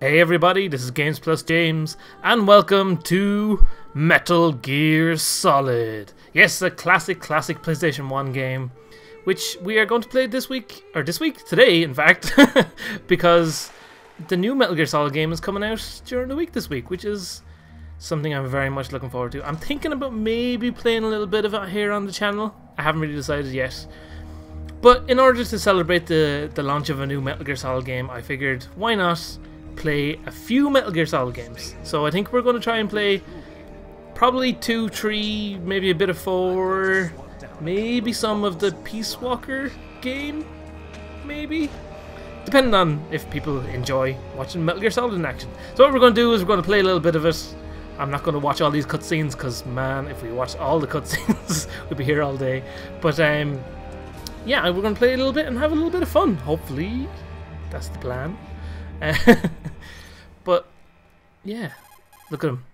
Hey everybody, this is Games Plus James, and welcome to Metal Gear Solid. Yes, a classic, classic PlayStation 1 game, which we are going to play this week, or this week, today in fact, because the new Metal Gear Solid game is coming out during the week this week, which is something I'm very much looking forward to. I'm thinking about maybe playing a little bit of it here on the channel. I haven't really decided yet. But in order to celebrate the, the launch of a new Metal Gear Solid game, I figured why not play a few Metal Gear Solid games. So I think we're going to try and play probably two, three, maybe a bit of four, maybe some of the Peace Walker game, maybe? Depending on if people enjoy watching Metal Gear Solid in action. So what we're going to do is we're going to play a little bit of it. I'm not going to watch all these cutscenes because, man, if we watch all the cutscenes, we'd be here all day. But, um, yeah, we're going to play a little bit and have a little bit of fun. Hopefully, that's the plan. but yeah, look at him.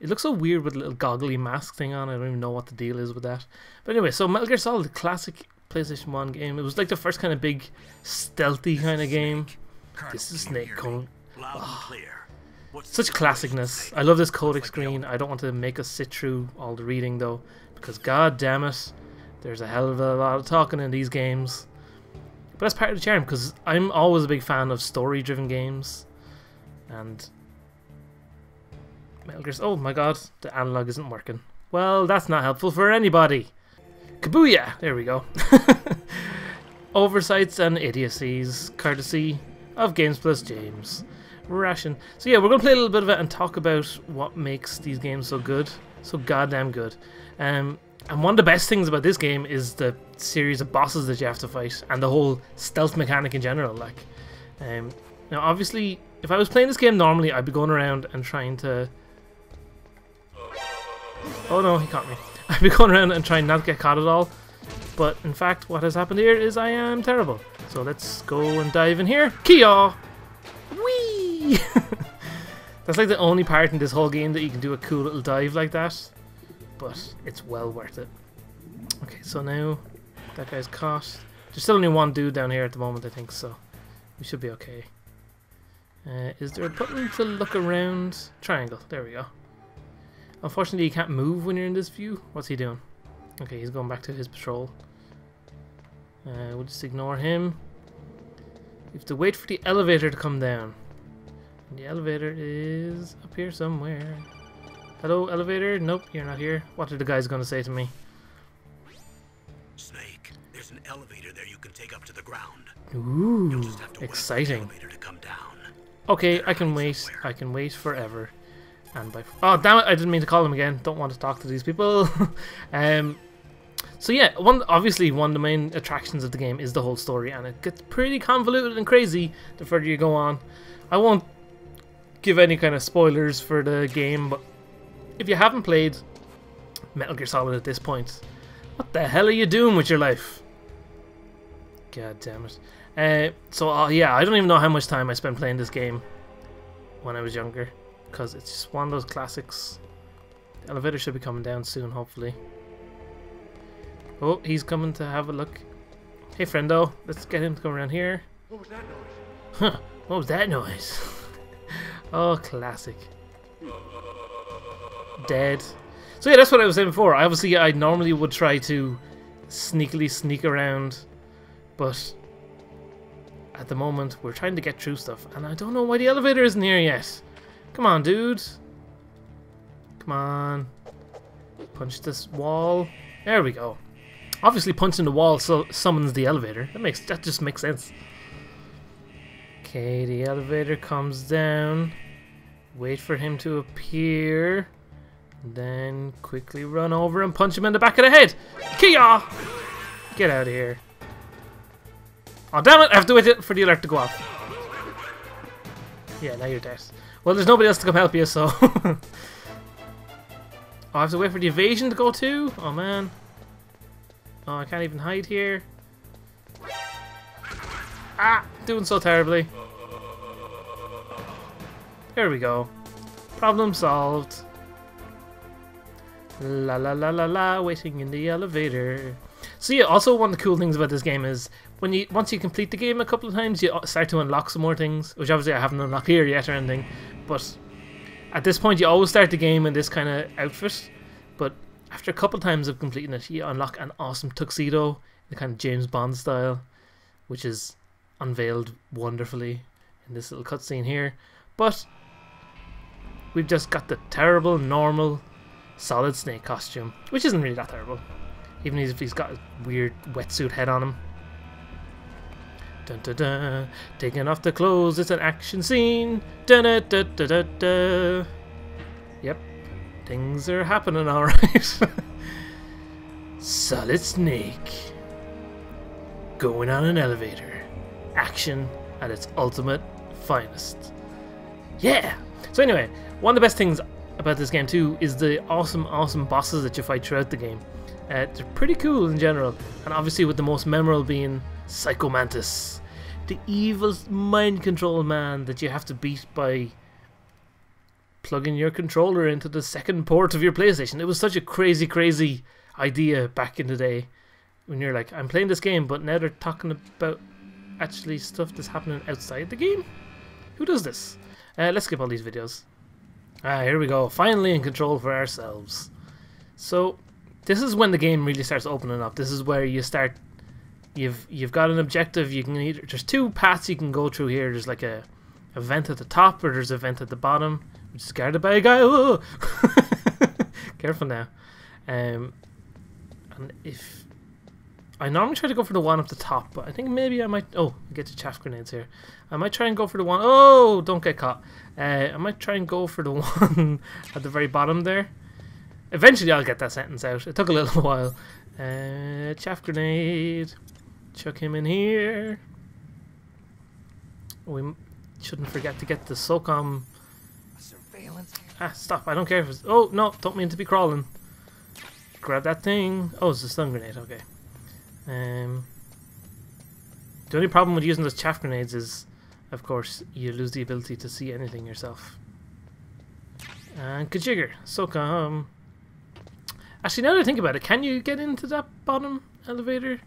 It looks so weird with a little goggly mask thing on. I don't even know what the deal is with that. But anyway, so Metal Gear Solid, the classic PlayStation 1 game. It was like the first kind of big, stealthy kind of game. This is Snake Cone. Oh, ah. such classicness. I love this codec screen. I don't want to make us sit through all the reading though, because god damn it, there's a hell of a lot of talking in these games. But that's part of the charm because I'm always a big fan of story-driven games, and Metal. Oh my god, the analog isn't working. Well, that's not helpful for anybody. Kabuya! There we go. Oversights and idiocies, courtesy of Games Plus James. Ration. So yeah, we're gonna play a little bit of it and talk about what makes these games so good, so goddamn good. Um, and one of the best things about this game is the series of bosses that you have to fight and the whole stealth mechanic in general. Like, um, now obviously, if I was playing this game normally, I'd be going around and trying to. Oh no, he caught me. I'd be going around and trying not to get caught at all. But in fact, what has happened here is I am terrible. So let's go and dive in here. Kia! Whee! That's like the only part in this whole game that you can do a cool little dive like that but it's well worth it. Okay, so now that guy's caught. There's still only one dude down here at the moment, I think, so we should be okay. Uh, is there a button to look around? Triangle, there we go. Unfortunately, you can't move when you're in this view. What's he doing? Okay, he's going back to his patrol. Uh, we'll just ignore him. We have to wait for the elevator to come down. And the elevator is up here somewhere. Hello, elevator? Nope, you're not here. What are the guys gonna say to me? Snake, there's an elevator there you can take up to the ground. Ooh, exciting. Okay, I can wait. Somewhere. I can wait forever. And by oh damn it, I didn't mean to call them again. Don't want to talk to these people. um, so yeah, one obviously one of the main attractions of the game is the whole story, and it gets pretty convoluted and crazy the further you go on. I won't give any kind of spoilers for the game, but if you haven't played Metal Gear Solid at this point, what the hell are you doing with your life? God damn it. Uh, so, uh, yeah, I don't even know how much time I spent playing this game when I was younger, because it's just one of those classics. The elevator should be coming down soon, hopefully. Oh, he's coming to have a look. Hey, friendo, let's get him to come around here. What was that noise? Huh, what was that noise? oh, classic dead. So yeah, that's what I was saying before. I obviously I normally would try to sneakily sneak around, but at the moment we're trying to get through stuff, and I don't know why the elevator isn't here yet. Come on, dude. Come on. Punch this wall. There we go. Obviously, punching the wall so summons the elevator. That makes that just makes sense. Okay, the elevator comes down. Wait for him to appear. Then quickly run over and punch him in the back of the head. Kia! Get out of here. Oh, damn it! I have to wait for the alert to go off. Yeah, now you're dead. Well, there's nobody else to come help you, so... oh, I have to wait for the evasion to go too? Oh, man. Oh, I can't even hide here. Ah! Doing so terribly. There we go. Problem solved. La la la la la, waiting in the elevator. So yeah, also one of the cool things about this game is when you once you complete the game a couple of times, you start to unlock some more things, which obviously I haven't unlocked here yet or anything. But at this point, you always start the game in this kind of outfit. But after a couple of times of completing it, you unlock an awesome tuxedo, the kind of James Bond style, which is unveiled wonderfully in this little cutscene here. But we've just got the terrible, normal, solid snake costume, which isn't really that terrible. Even if he's got a weird wetsuit head on him. Dun, dun, dun. Taking off the clothes, it's an action scene. Dun, dun, dun, dun, dun, dun. Yep, things are happening alright. Solid Snake. Going on an elevator. Action at its ultimate finest. Yeah! So anyway, one of the best things about this game too is the awesome, awesome bosses that you fight throughout the game. Uh, they're pretty cool in general, and obviously with the most memorable being Psycho Mantis, the evil mind control man that you have to beat by plugging your controller into the second port of your PlayStation. It was such a crazy, crazy idea back in the day when you're like, I'm playing this game, but now they're talking about actually stuff that's happening outside the game. Who does this? Uh, let's skip all these videos. Ah, here we go. Finally in control for ourselves. So, this is when the game really starts opening up. This is where you start. You've you've got an objective. You can either there's two paths you can go through here. There's like a, a vent at the top, or there's a vent at the bottom, which is guarded by a guy. Oh, careful now. Um, and if I normally try to go for the one up the top, but I think maybe I might. Oh, get to chaff grenades here. I might try and go for the one. Oh, don't get caught. Uh, I might try and go for the one at the very bottom there. Eventually, I'll get that sentence out. It took a little while. Uh, chaff grenade. Chuck him in here. We shouldn't forget to get the SOCOM. Surveillance. Ah, stop! I don't care if it's. Oh no! Don't mean to be crawling. Grab that thing. Oh, it's a stun grenade. Okay. Um. The only problem with using those chaff grenades is, of course, you lose the ability to see anything yourself. And Kajigger, so come. Actually, now that I think about it, can you get into that bottom elevator?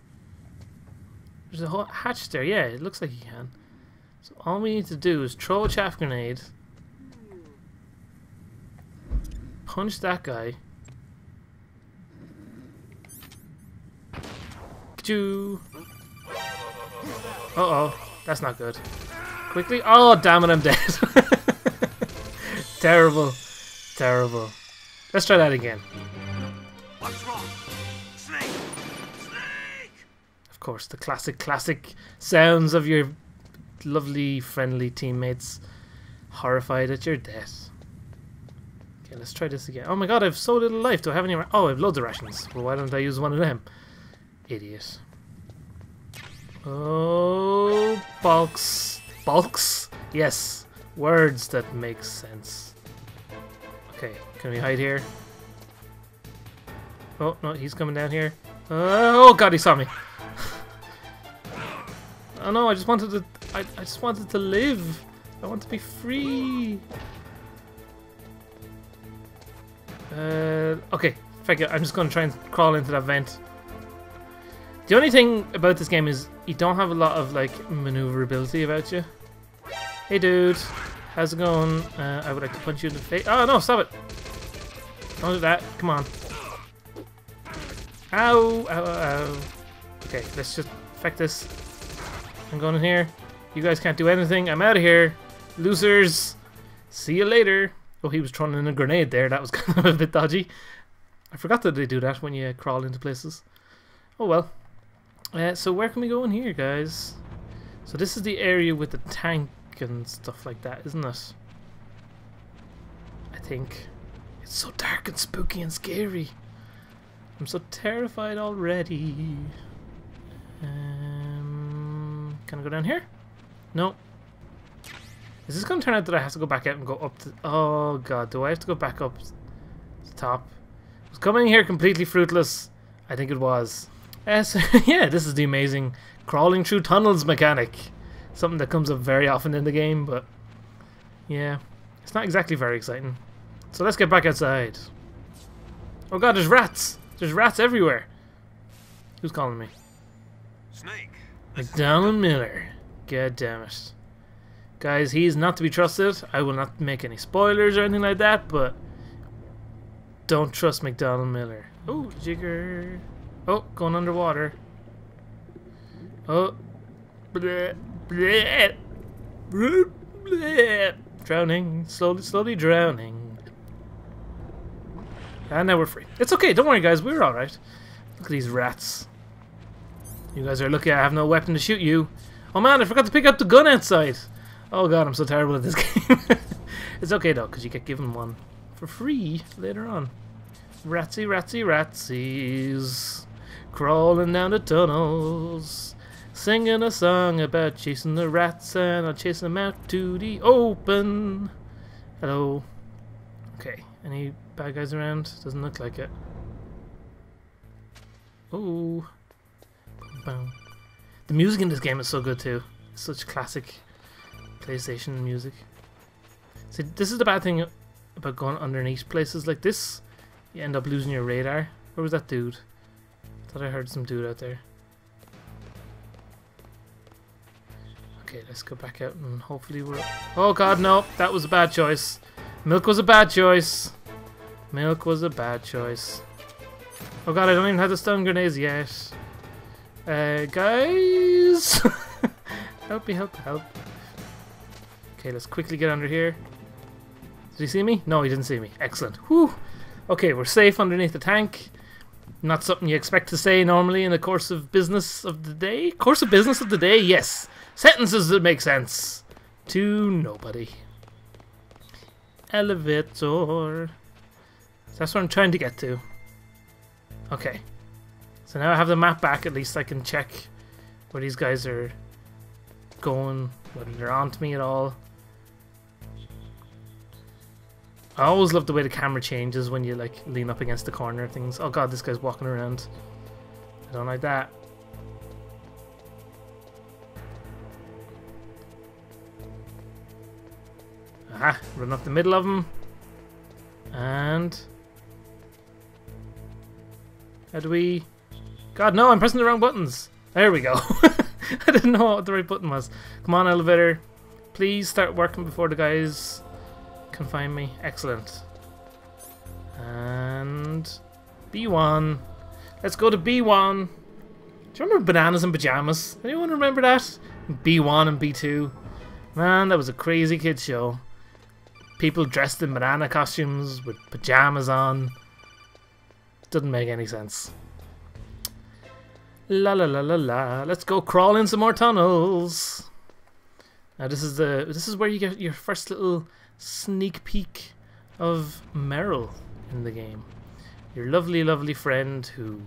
There's a whole hatch there. Yeah, it looks like you can. So all we need to do is throw a chaff grenade, punch that guy. Choo. Uh oh, that's not good. Quickly. Oh, damn it, I'm dead. terrible, terrible. Let's try that again. What's wrong? Snake! Snake! Of course, the classic, classic sounds of your lovely, friendly teammates horrified at your death. Okay, let's try this again. Oh my god, I have so little life. Do I have any? Oh, I have loads of rations. Well, why don't I use one of them? Idiot. Oh, bulks. Bulks? Yes. Words that make sense. Okay, can we hide here? Oh, no, he's coming down here. Oh god, he saw me. oh no, I just wanted to... I, I just wanted to live. I want to be free. Uh, okay, fuck it. I'm just to try and crawl into that vent. The only thing about this game is you don't have a lot of like maneuverability about you. Hey dude, how's it going? Uh, I would like to punch you in the face. Oh no, stop it! Don't do that. Come on. Ow, ow, ow. Okay, let's just affect this. I'm going in here. You guys can't do anything. I'm out of here. Losers. See you later. Oh, he was throwing in a grenade there. That was kind of a bit dodgy. I forgot that they do that when you crawl into places. Oh well. Uh, so where can we go in here, guys? So this is the area with the tank and stuff like that, isn't it? I think. It's so dark and spooky and scary. I'm so terrified already. Um, can I go down here? No. Is this going to turn out that I have to go back out and go up to... Oh god, do I have to go back up to the top? Was coming here completely fruitless. I think it was. Uh, so, yeah, this is the amazing crawling through tunnels mechanic. Something that comes up very often in the game, but... Yeah, it's not exactly very exciting. So let's get back outside. Oh god, there's rats! There's rats everywhere. Who's calling me? Snake. McDonell Miller. God damn it. Guys, he's not to be trusted. I will not make any spoilers or anything like that, but don't trust McDonell Miller. Oh, jigger. Oh, going underwater. Oh. Bleh, bleh, bleh, bleh. Drowning. Slowly, slowly drowning. And now we're free. It's okay, don't worry guys, we're alright. Look at these rats. You guys are lucky I have no weapon to shoot you. Oh man, I forgot to pick up the gun outside. Oh god, I'm so terrible at this game. it's okay though, because you get given one for free later on. Ratsy, ratsy, ratsies. Crawling down the tunnels. Singing a song about chasing the rats and I'll chase them out to the open. Hello. Okay, any bad guys around? Doesn't look like it. Boom. The music in this game is so good too. It's such classic PlayStation music. See, this is the bad thing about going underneath places like this. You end up losing your radar. Where was that dude? I Thought I heard some dude out there. Okay, let's go back out and hopefully we're... Oh god, no! That was a bad choice. Milk was a bad choice. Milk was a bad choice. Oh god, I don't even have the stun grenades yet. Uh, guys! help me, help, help. Okay, let's quickly get under here. Did he see me? No, he didn't see me. Excellent. Whew! Okay, we're safe underneath the tank. Not something you expect to say normally in the course of business of the day. Course of business of the day, yes. Sentences that make sense. To nobody. Elevator. That's what I'm trying to get to. Okay. So now I have the map back, at least I can check where these guys are going, whether they're onto me at all. I always love the way the camera changes when you like lean up against the corner of things. Oh god, this guy's walking around. I don't like that. Aha, run up the middle of them. And... How do we... God, no, I'm pressing the wrong buttons. There we go. I didn't know what the right button was. Come on, elevator. Please start working before the guys can find me. Excellent. And... B1. Let's go to B1. Do you remember Bananas and Pajamas? Anyone remember that? B1 and B2. Man, that was a crazy kid show. People dressed in banana costumes with pajamas on. Doesn't make any sense. La la la la la. Let's go crawl in some more tunnels. Now this is the this is where you get your first little sneak peek of Meryl in the game. Your lovely, lovely friend who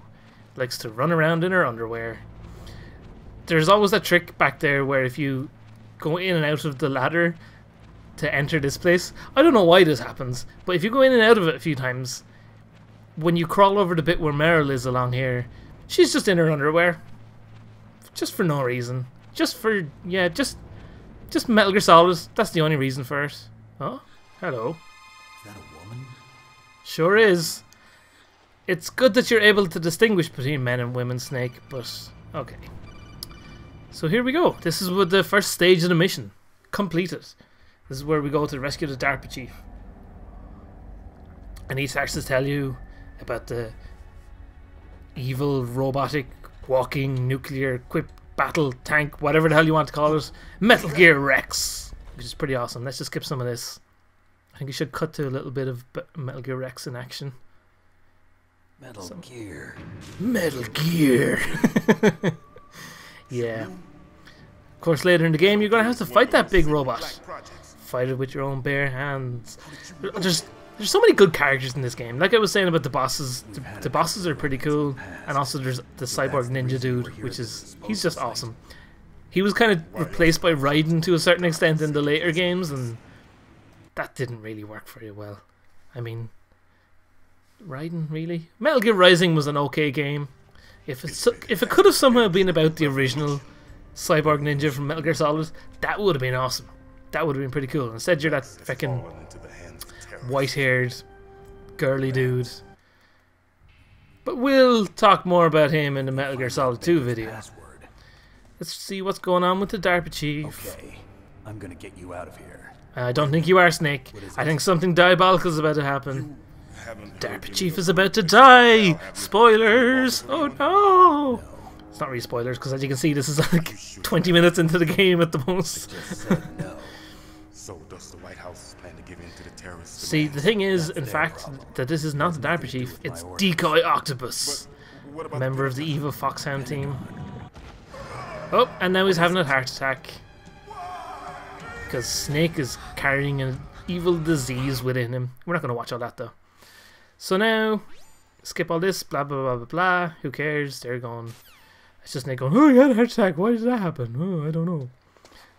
likes to run around in her underwear. There's always that trick back there where if you go in and out of the ladder to enter this place, I don't know why this happens, but if you go in and out of it a few times, when you crawl over the bit where Meryl is along here, she's just in her underwear. Just for no reason. Just for, yeah, just just Metal Gear Solid. That's the only reason for it. Oh, hello. Is that a woman? Sure is. It's good that you're able to distinguish between men and women, Snake, but okay. So here we go. This is with the first stage of the mission. Completed. This is where we go to rescue the DARPA chief. And he starts to tell you about the evil, robotic, walking, nuclear equipped battle tank, whatever the hell you want to call it, Metal Gear Rex, which is pretty awesome. Let's just skip some of this. I think we should cut to a little bit of Metal Gear Rex in action. Metal Gear. Metal Gear. yeah. Of course, later in the game, you're gonna have to fight that big robot. Fight it with your own bare hands. There's there's so many good characters in this game. Like I was saying about the bosses, the, the bosses are pretty cool, and also there's the cyborg ninja dude, which is he's just awesome. He was kind of replaced by Raiden to a certain extent in the later games, and that didn't really work very well. I mean, Raiden really? Metal Gear Rising was an okay game. If it if it could have somehow been about the original cyborg ninja from Metal Gear Solid, that would have been awesome. That would have been pretty cool. Instead, you're that fucking white haired, girly dude. But we'll talk more about him in the Metal Gear Solid 2 video. Let's see what's going on with the DARPA chief. Okay, I'm gonna get you out of here. I don't think you are, Snake. I think something diabolical is about to happen. DARPA chief is about to die! Spoilers! Oh no! It's not really spoilers, because as you can see, this is like 20 minutes into the game at the most. See, the thing is, in fact, that this is not the DARPA chief, it's. Decoy Octopus, member of the evil Foxhound team. Oh, and now he's having a heart attack. Because Snake is carrying an evil disease within him. We're not going to watch all that though. So now, skip all this, blah blah blah blah blah. Who cares? They're gone. It's just Snake going, oh, he had a heart attack. Why did that happen? Oh, I don't know.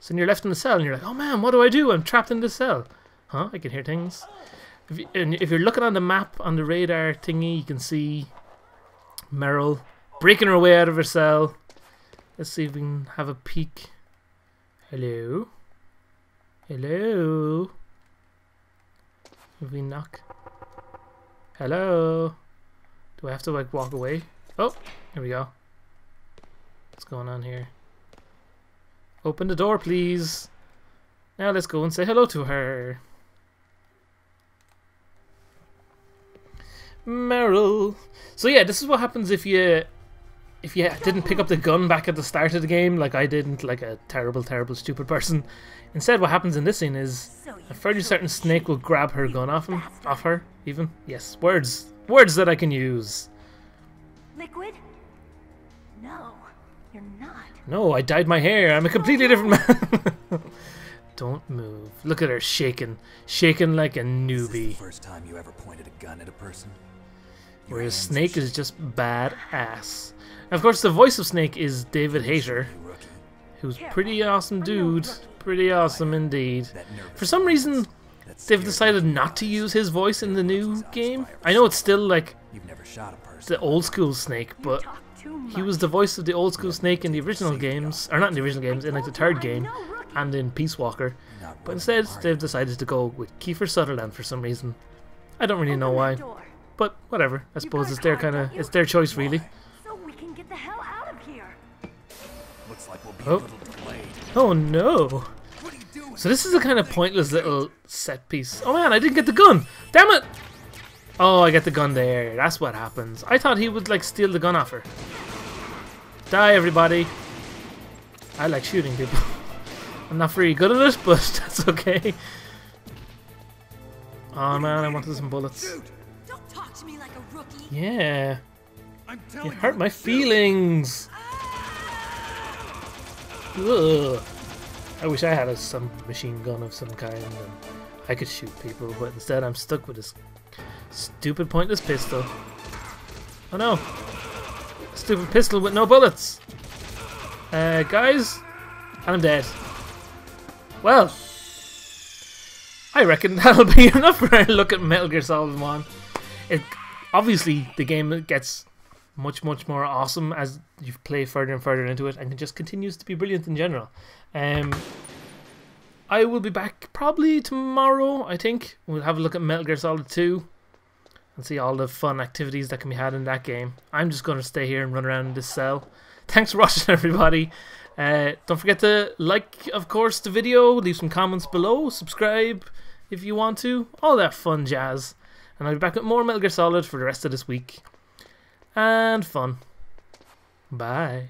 So then you're left in the cell and you're like, oh man, what do I do? I'm trapped in this cell. Huh? I can hear things. If, you, and if you're looking on the map on the radar thingy, you can see Meryl breaking her way out of her cell. Let's see if we can have a peek. Hello? Hello? If we knock. Hello? Do I have to like walk away? Oh, here we go. What's going on here? Open the door, please. Now let's go and say hello to her. Meryl. So yeah, this is what happens if you if you didn't pick up the gun back at the start of the game, like I didn't, like a terrible, terrible, stupid person. Instead, what happens in this scene is a fairly certain snake will grab her gun off him, off her, even. Yes, words, words that I can use. Liquid? No, you're not. No, I dyed my hair. I'm a completely different oh, man. Don't move. Look at her shaking, shaking like a Is this the newbie. first time you ever pointed a gun at a person? Whereas Snake is just badass. And of course, the voice of Snake is David Hayter, who's pretty awesome dude. Pretty awesome indeed. For some reason, they've decided not to use his voice in the new game. I know it's still like You've never shot a person. the old school Snake, but Talk too much. he was the voice of the old school Snake in the original games, or not in the original games, in like the third game and in Peace Walker. But instead, of them, are they've decided to go with Kiefer Sutherland for some reason. I don't really know why, but whatever. I suppose it's their kind of it's their choice, really. So we can get the hell out of here. Looks like we'll be Oh. a little delayed. Oh no! What are you doing? So this is a kind of pointless little set piece. Oh man, I didn't get the gun! Damn it! Oh, I get the gun there. That's what happens. I thought he would like steal the gun off her. Die, everybody! I like shooting people. I'm not very good at it, but that's okay. Oh man, I wanted some bullets. Don't talk to me like a rookie. Yeah, I'm you hurt my feelings. Ugh. I wish I had a some machine gun of some kind and I could shoot people, but instead I'm stuck with this stupid pointless pistol. Oh no! Stupid pistol with no bullets! Uh, guys? And I'm dead. Well, I reckon that'll be enough for a look at Metal Gear Solid 1. It, obviously, the game gets much, much more awesome as you play further and further into it, and it just continues to be brilliant in general. Um, I will be back probably tomorrow, I think. We'll have a look at Metal Gear Solid 2 and see all the fun activities that can be had in that game. I'm just going to stay here and run around in this cell. Thanks for watching, everybody. Uh, don't forget to like, of course, the video, leave some comments below, subscribe if you want to, all that fun jazz. And I'll be back with more Metal Gear Solid for the rest of this week. And fun. Bye.